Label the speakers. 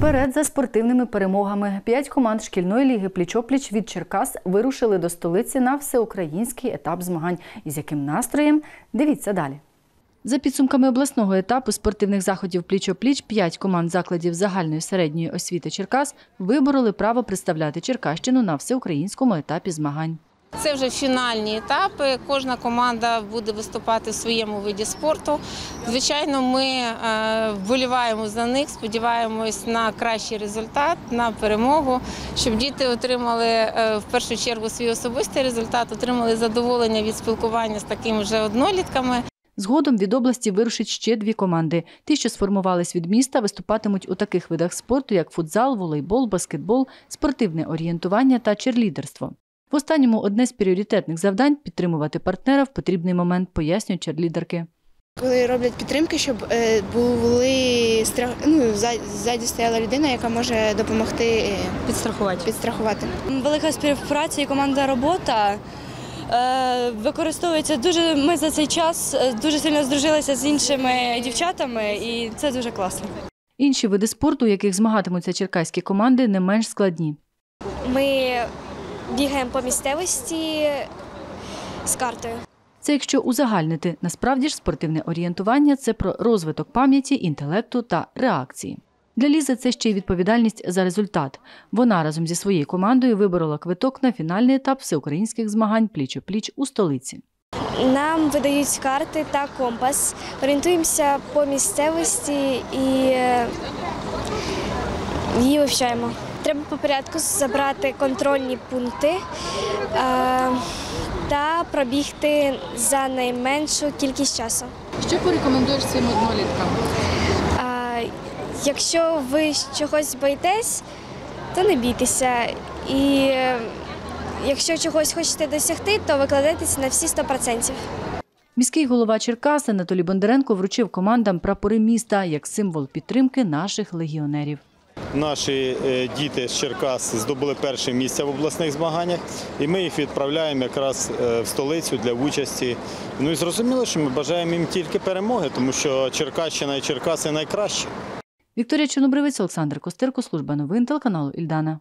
Speaker 1: Вперед за спортивними перемогами. П'ять команд шкільної ліги пліч-опліч від Черкас вирушили до столиці на всеукраїнський етап змагань. Із яким настроєм? Дивіться далі. За підсумками обласного етапу спортивних заходів пліч-опліч, п'ять команд закладів загальної середньої освіти Черкас вибороли право представляти Черкащину на всеукраїнському етапі змагань.
Speaker 2: Це вже фінальні етапи. Кожна команда буде виступати в своєму виді спорту. Звичайно, ми е, вболіваємо за них, сподіваємось на кращий результат, на перемогу, щоб діти отримали е, в першу чергу свій особистий результат, отримали задоволення від спілкування з такими вже однолітками.
Speaker 1: Згодом від області вирушать ще дві команди. Ті, що сформувались від міста, виступатимуть у таких видах спорту, як футзал, волейбол, баскетбол, спортивне орієнтування та черлідерство. В останньому одне з пріоритетних завдань підтримувати партнера в потрібний момент, пояснюють черлідерки.
Speaker 3: Коли роблять підтримки, щоб е, були страх... ну, ззаді стояла людина, яка може допомогти е,
Speaker 4: Підстрахувати.
Speaker 3: підстрахувати.
Speaker 4: Велика співпраця і командна робота. е, Використовується дуже. Ми за цей час дуже сильно здружилися з іншими дівчатами, і це дуже класно.
Speaker 1: Інші види спорту, у яких змагатимуться черкаські команди, не менш складні.
Speaker 5: Ми бігаємо по місцевості з картою.
Speaker 1: Це якщо узагальнити. Насправді ж спортивне орієнтування це про розвиток пам'яті, інтелекту та реакції. Для Лізи це ще й відповідальність за результат. Вона разом зі своєю командою виборола квиток на фінальний етап всеукраїнських змагань пліч-о-пліч у столиці.
Speaker 5: Нам видають карти та компас. Орієнтуємося по місцевості і е, її вивчаємо. Треба по порядку забрати контрольні пункти е, та пробігти за найменшу кількість часу.
Speaker 6: Що порекомендуєш своїм одноліткам?
Speaker 5: А, якщо ви чогось боїтесь, то не бійтеся. І е, якщо чогось хочете досягти, то викладайтеся на всі 100%.
Speaker 1: Міський голова Черкас Анатолій Бондаренко вручив командам прапори міста як символ підтримки наших легіонерів.
Speaker 7: Наші е, діти з Черкас здобули перше місце в обласних змаганнях, і ми їх відправляємо якраз е, в столицю для участі. Ну і зрозуміло, що ми бажаємо їм тільки перемоги, тому що Черкащина і Черкаси найкращі.
Speaker 1: Вікторія Чорнобривець, Олександр Костирко, служба новин телеканалу Ільдана.